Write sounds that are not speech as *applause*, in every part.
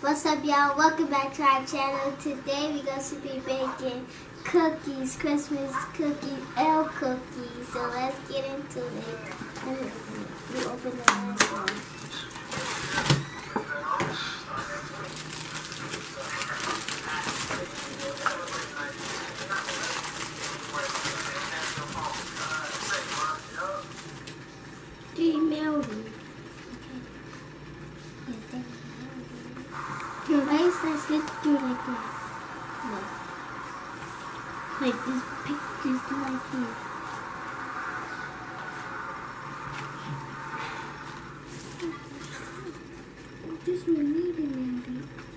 What's up, y'all? Welcome back to our channel. Today we're going to be baking cookies, Christmas cookies, elf cookies. So let's get into it. You open the last one. Okay. No, why is that let's like this pictures like this. *laughs* Just me reading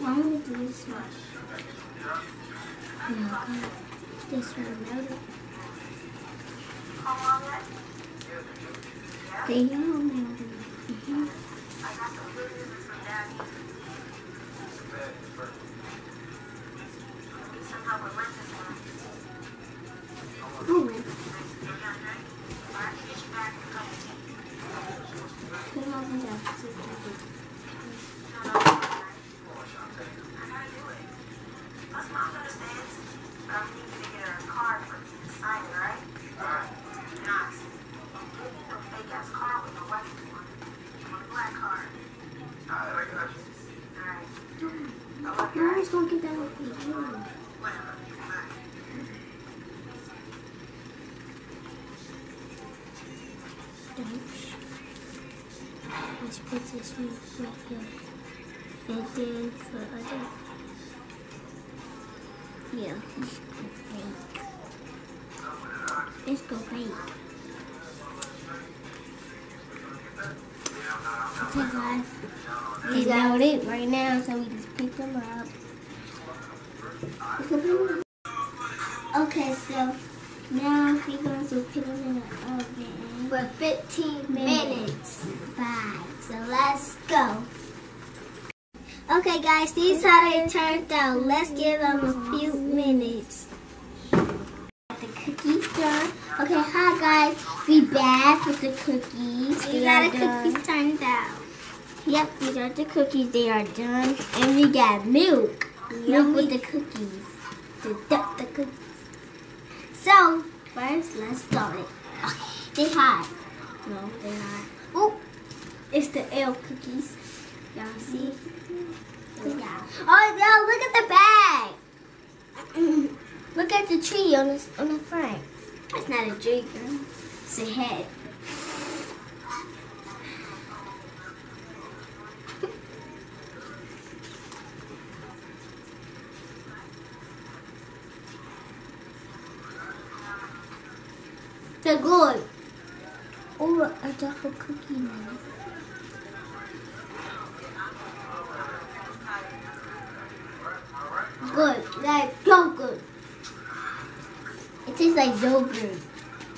Why would we do this one? No, okay. This one melted. They all melted. Mm-hmm. Oh, put them over there. No one's gonna get that off the floor. Let's put this one right here. And then for other. Yeah. Let's go bake. Okay guys. We got it right now, so we just pick them up. *laughs* Okay, so now we're going to in the oven for 15 minutes. Five. So let's go. Okay, guys, these how they turned out. Let's give them a few minutes. The cookies done. Okay, hi guys. We back with the cookies. These are the cookies turned out. Yep, these are the cookies. They are done. And we got milk. Milk with the cookies. The, the, the cookies. So, first, let's start it. Okay, they hot. No, they're not. Oh, it's the elf cookies. Y'all see? Yeah. Oh, no, look at the bag. *clears throat* look at the tree on the, on the front. It's not a tree, girl. It's a head. *laughs* They're good. Oh, I got a cookie now. Good. Like so good. It tastes like yogurt.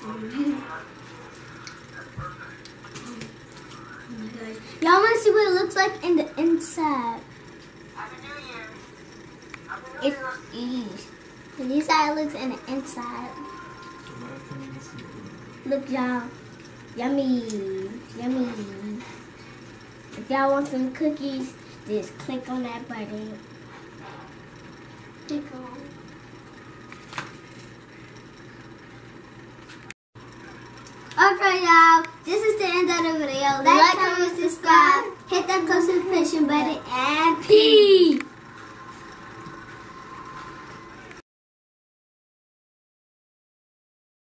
My gosh. Y'all want to see what it looks like in the inside? It is. And this how it looks in the inside. Look, y'all. Yummy. Yummy. If y'all want some cookies, just click on that button. Click on. Okay, y'all. This is the end of the video. Like, comment, subscribe, hit that notification button, and peace.